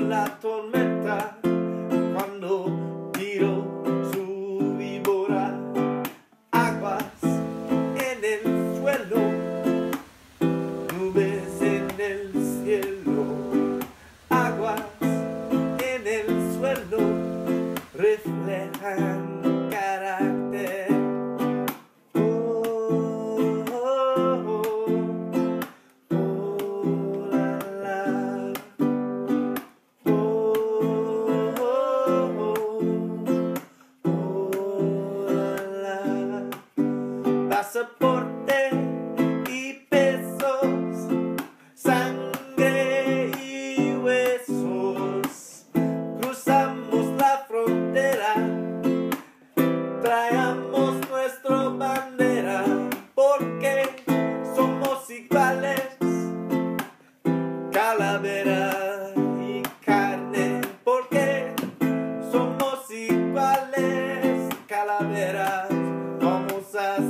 la tormenta. esperas como usas